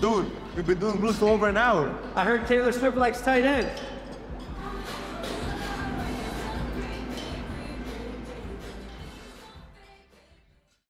Dude, we've been doing blues for over an hour. I heard Taylor Swift likes tight ends.